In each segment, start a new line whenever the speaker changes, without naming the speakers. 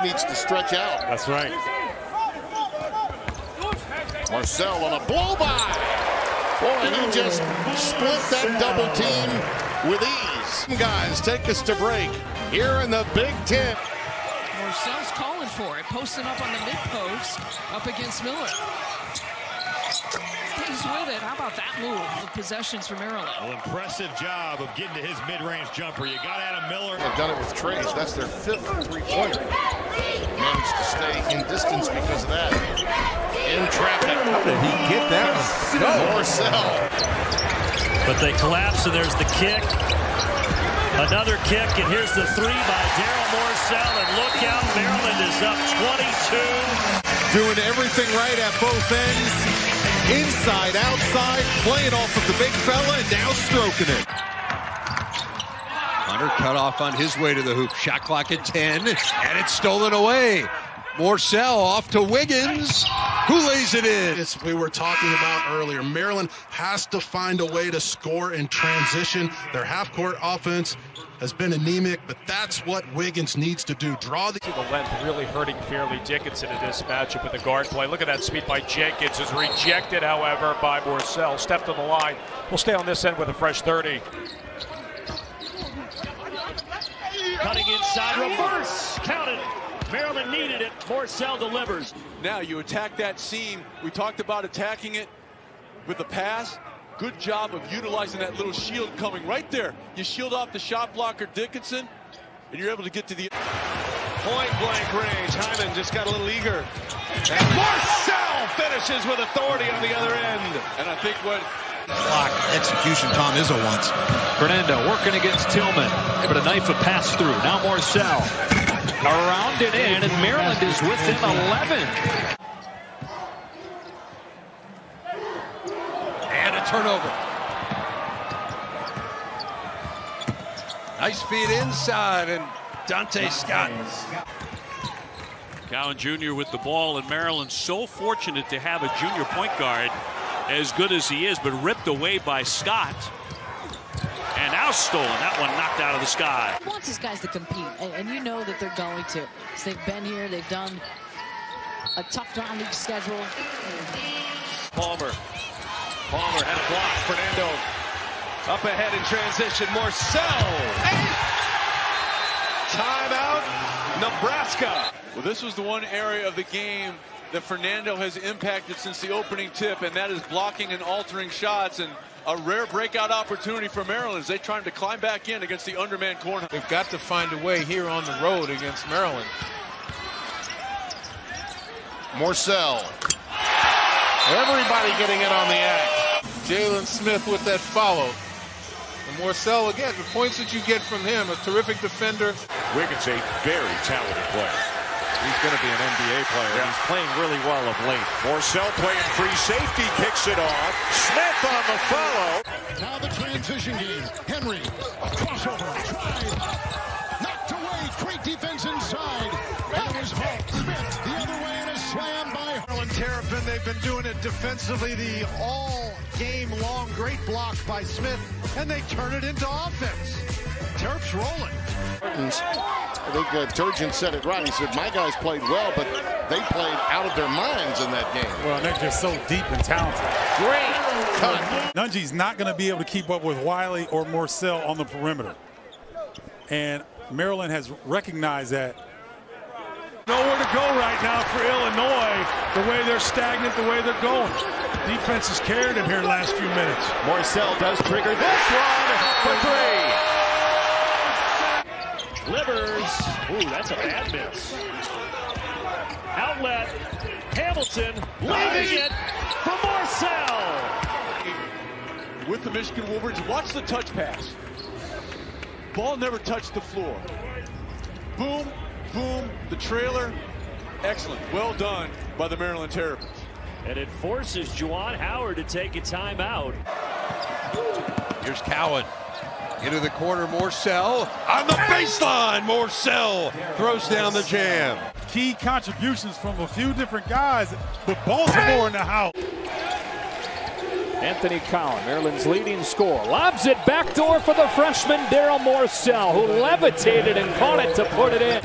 he needs to stretch out.
That's right.
Morsell on a blow by. Boy, he just split that double team with ease. Guys, take us to break here in the Big Ten.
Morsell's calling for it, posting up on the mid post up against Miller. Stays with it. How about that move of possessions for Maryland?
Well, impressive job of getting to his mid-range jumper. You got Adam Miller.
They've done it with Trace. That's their fifth three-pointer. Managed to stay in distance because of that. In traffic.
How did he get that one?
No. Morsell.
But they collapse, and there's the kick. Another kick, and here's the three by Darryl Morsell. And look out, Maryland is up 22.
Doing everything right at both ends. Inside, outside, playing off of the big fella, and now stroking it. Hunter cut off on his way to the hoop. Shot clock at 10, and it's stolen away. Morsell off to Wiggins, who lays it in.
As we were talking about earlier, Maryland has to find a way to score in transition. Their half-court offense has been anemic, but that's what Wiggins needs to do. Draw the...
The length really hurting Fairleigh Dickinson in this matchup with the guard play. Look at that speed by Jenkins. Is rejected, however, by Morsell. Step to the line. We'll stay on this end with a fresh 30.
Inside, reverse, counted. Maryland needed it. Morsell delivers.
Now you attack that seam. We talked about attacking it with the pass. Good job of utilizing that little shield coming right there. You shield off the shot blocker Dickinson, and you're able to get to the
point blank range. Hyman just got a little eager. And Morsell finishes with authority on the other end.
And I think what
Clock execution Tom Izzo wants.
Fernando working against Tillman, but a knife of pass through. Now Morsell around and in, and Maryland is within 11.
And a turnover. Nice feed inside, and Donta Scott.
Cowan Jr. with the ball, and Maryland so fortunate to have a junior point guard as good as he is, but ripped away by Scott. And now stolen. That one knocked out of the sky.
He wants these guys to compete, and, and you know that they're going to. So they've been here, they've done a tough non-league schedule.
Palmer. Palmer had a block. Fernando up ahead in transition. Morsell. Timeout, Nebraska.
Well, this was the one area of the game that Fernando has impacted since the opening tip, and that is blocking and altering shots. And a rare breakout opportunity for Maryland as they trying to climb back in against the underman corner.
They've got to find a way here on the road against Maryland.
Morsell. Everybody getting in on the act.
Jalen Smith with that follow. And Morsell, again, the points that you get from him, a terrific defender.
Wiggins, a very talented player.
He's going to be an NBA player.
Yeah.
He's playing really well of late.
Morsell playing free safety, kicks it off. Smith on the follow.
Now the transition game. Henry, crossover, drive, knocked away. Great defense inside. And it was Hawk Smith the other way and a slam by
Harlan Terrapin. They've been doing it defensively the all game long. Great block by Smith, and they turn it into offense. Terps rolling.
I think uh, Turgeon said it right. He said, my guys played well, but they played out of their minds in that game.
Well, they're just so deep and talented.
Great cut.
Nunge's not going to be able to keep up with Wiley or Morsell on the perimeter. And Maryland has recognized that.
Nowhere to go right now for Illinois. The way they're stagnant, the way they're going. Defense has carried him here the last few minutes.
Morsell does trigger this one for three.
Livers. Ooh, that's a bad miss. Outlet. Hamilton leaving it for Morsell.
With the Michigan Wolverines, watch the touch pass. Ball never touched the floor. Boom, boom, the trailer. Excellent. Well done by the Maryland Terrapins.
And it forces Juwan Howard to take a timeout.
Here's Cowan. Into the corner, Morsell. On the baseline, Morsell throws down the jam.
Key contributions from a few different guys, but Baltimore in the house.
Anthony Cowan, Maryland's leading scorer, lobs it backdoor for the freshman Darryl Morsell, who levitated and caught it to put it in.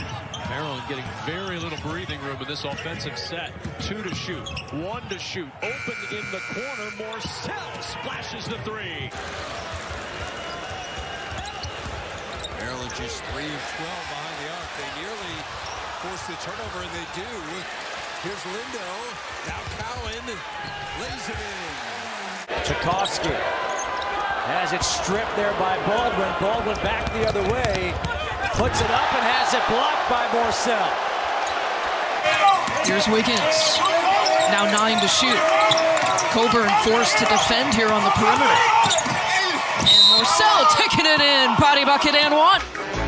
Maryland
getting very little breathing room in this offensive set. Two to shoot, one to shoot. Open in the corner. Morsell splashes the three.
Maryland just 3 of 12 behind the arc. They nearly force the turnover, and they do. Here's Lindo. Now Cowan lays it in.
Tchaikovsky has it stripped there by Baldwin. Baldwin back the other way. Puts it up and has it blocked by Morsell.
Here's Wiggins. Now nine to shoot. Coburn forced to defend here on the perimeter. And Morsell taking it in. Body bucket and one.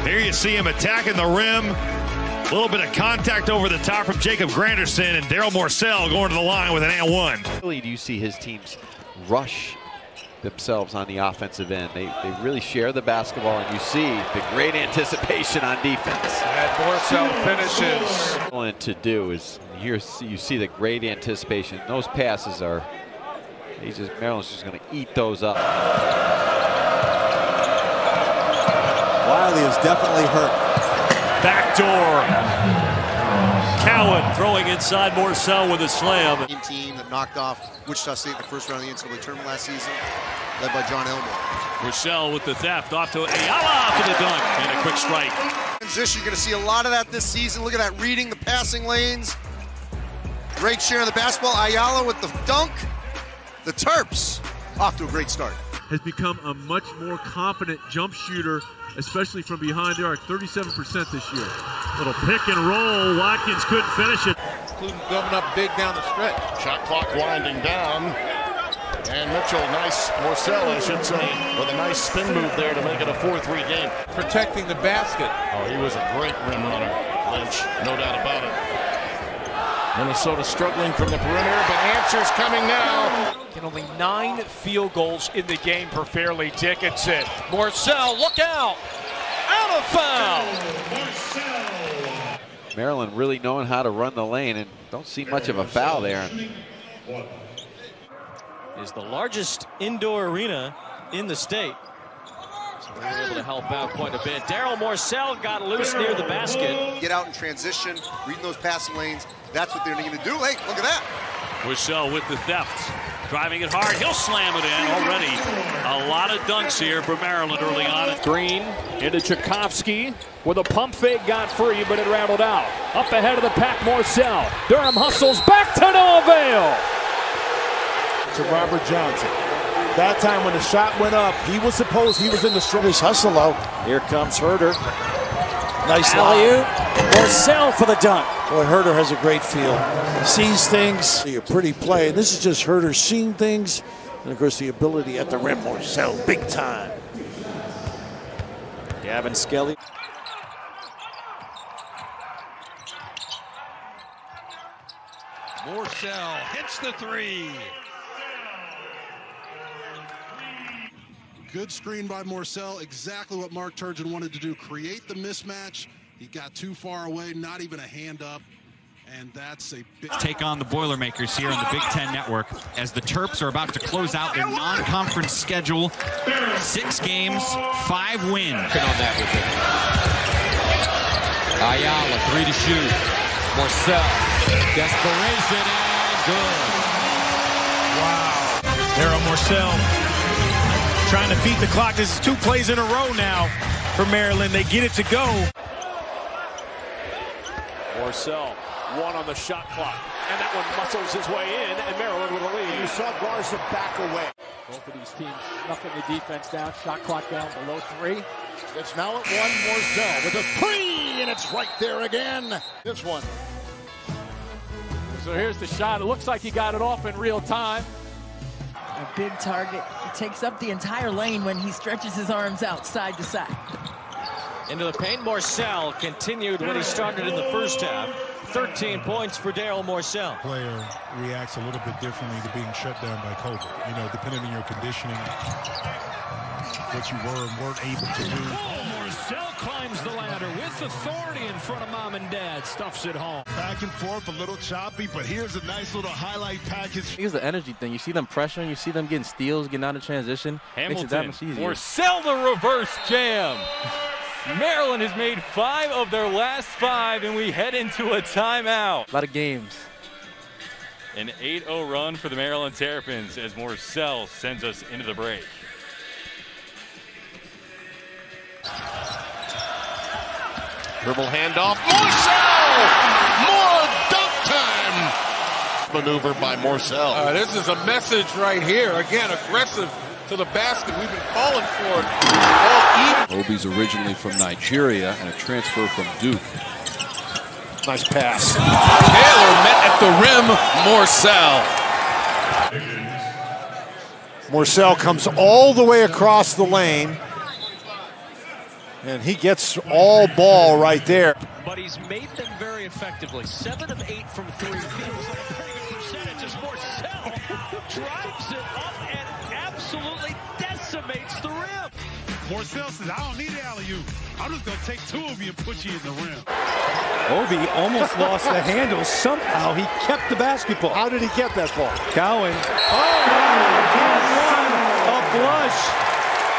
Here you see him attacking the rim. A little bit of contact over the top from Jacob Granderson and Darryl Morsell going to the line with an and one.
Really, do you see his teams rush themselves on the offensive end? They, they really share the basketball, and you see the great anticipation on defense.
And Morsell finishes.
And to do is here you see the great anticipation. Those passes are. He's just Maryland's just going to eat those up.
Wiley is definitely hurt.
Backdoor. Cowan throwing inside Morsell with a slam.
Team that knocked off Wichita State in the first round of the NCAA tournament last season, led by Jon Elmore.
Morsell with the theft off to Ayala for the dunk and a quick strike.
Transition, you're going to see a lot of that this season. Look at that reading the passing lanes. Great share of the basketball. Ayala with the dunk. The Terps off to a great start.
Has become a much more confident jump shooter especially from behind the arc, 37% this year.
Little pick and roll. Watkins couldn't finish it.
Including coming up big down the stretch. Shot clock winding down. And Mitchell, nice, Morsell, I should say, with a nice spin move there to make it a 4-3 game.
Protecting the basket.
Oh, he was a great rim runner, Lynch, no doubt about it. Minnesota struggling from the perimeter, but answers coming now.
And only nine field goals in the game for Fairleigh Dickinson. Morsell, look out! Out of foul!
Maryland really knowing how to run the lane and don't see much of a foul there.
Is the largest indoor arena in the state. So they were able to help out quite a bit. Darryl Morsell got loose near the basket.
Get out in transition, reading those passing lanes. That's what they're going to do. Hey, look at that.
Morsell with the theft. Driving it hard. He'll slam it in already. A lot of dunks here for Maryland early on.
Green into Tchaikovsky with a pump fake. Got free, but it rattled out. Up ahead of the pack, Morsell. Durham hustles back to no avail.
To Robert Johnson. That time when the shot went up, he was supposed he was in the strongest hustle out. Here comes Herder. Nice alley
Morsell for the dunk.
Boy, Herder has a great feel. Sees things. See a pretty play. And this is just Herder seeing things. And of course, the ability at the rim, Morsell, big time.
Gavin Skelly.
Morsell hits the three.
Good screen by Morsell. Exactly what Mark Turgeon wanted to do. Create the mismatch. He got too far away, not even a hand up. And that's a big
take on the Boilermakers here on the Big Ten Network as the Terps are about to close out their non-conference schedule. Six games, five wins.
on that with it. Ayala, three to shoot. Morsell, desperation and good.
Wow. Darryl Morsell trying to beat the clock. This is two plays in a row now for Maryland. They get it to go.
Morsell, one on the shot clock. And that one muscles his way in, and Maryland with a lead.
You saw Garza back away.
Both of these teams snuffing the defense down. Shot clock down below three.
It's now at one. Morsell with a three, and it's right there again. This one.
So here's the shot. It looks like he got it off in real time.
A big target. Takes up the entire lane when he stretches his arms out side to side.
Into the paint, Morsell continued what he started in the first half. 13 points for Darryl Morsell.
Player reacts a little bit differently to being shut down by COVID. You know, depending on your conditioning, what you were and weren't able to do.
Morsell climbs the ladder with authority in front of mom and dad. Stuffs it home.
Back and forth, a little choppy, but here's a nice little highlight package.
Here's the energy thing. You see them pressuring, you see them getting steals, getting out of transition.
Hamilton, Morsell the reverse jam.
Maryland has made five of their last five, and we head into a timeout.
A lot of games.
An 8-0 run for the Maryland Terrapins as Morsell sends us into the break.
Dribble handoff. Morsell! More dunk time! Maneuver by Morsell.
Uh, this is a message right here. Again, aggressive to the basket. We've been calling for it all
Obi's originally from Nigeria and a transfer from Duke.
Nice pass.
Taylor met at the rim. Morsell.
Morsell comes all the way across the lane. And he gets all ball right there.
But he's made them very effectively. Seven of eight from three. Feels like a pretty good percentage as Morsell drives it up and absolutely decimates the rim.
Morsell says, I don't need an alley-oop. I'm just going to take two of you and put you in the rim.
Obi almost lost the handle. Somehow he kept the basketball.
How did he get that ball?
Cowan. Oh, a flush.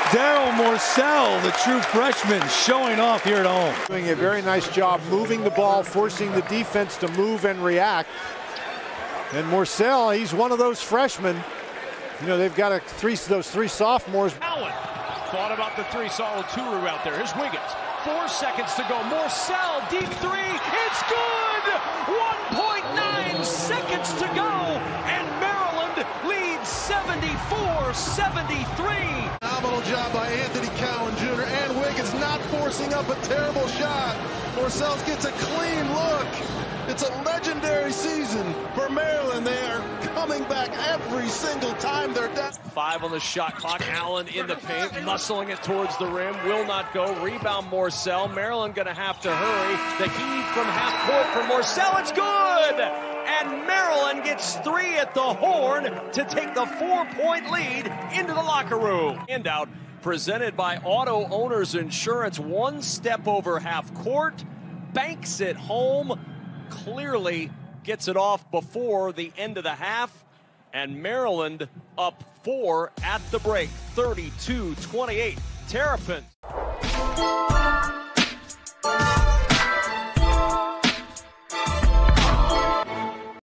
Darryl Morsell, the true freshman, showing off here at home.
Doing a very nice job moving the ball, forcing the defense to move and react. And Morsell, he's one of those freshmen. You know, they've got a three, those three sophomores.
Allen thought about the three solid Turu out there. Here's Wiggins. Four seconds to go. Morsell, deep three. It's good! 1.9 seconds to go. And Maryland leads 74-73.
Phenomenal job by Anthony Cowan Jr. and Wiggins not forcing up a terrible shot. Morsell gets a clean look. It's a back every single time they're down.
Five on the shot clock. Allen in the paint, muscling it towards the rim. Will not go. Rebound Morsell. Maryland going to have to hurry. The heave from half court for Morsell. It's good! And Maryland gets three at the horn to take the four-point lead into the locker room. Handout presented by Auto Owners Insurance. One step over half court. Banks it home. Clearly gets it off before the end of the half. And Maryland up four at the break, 32 28. Terrapins.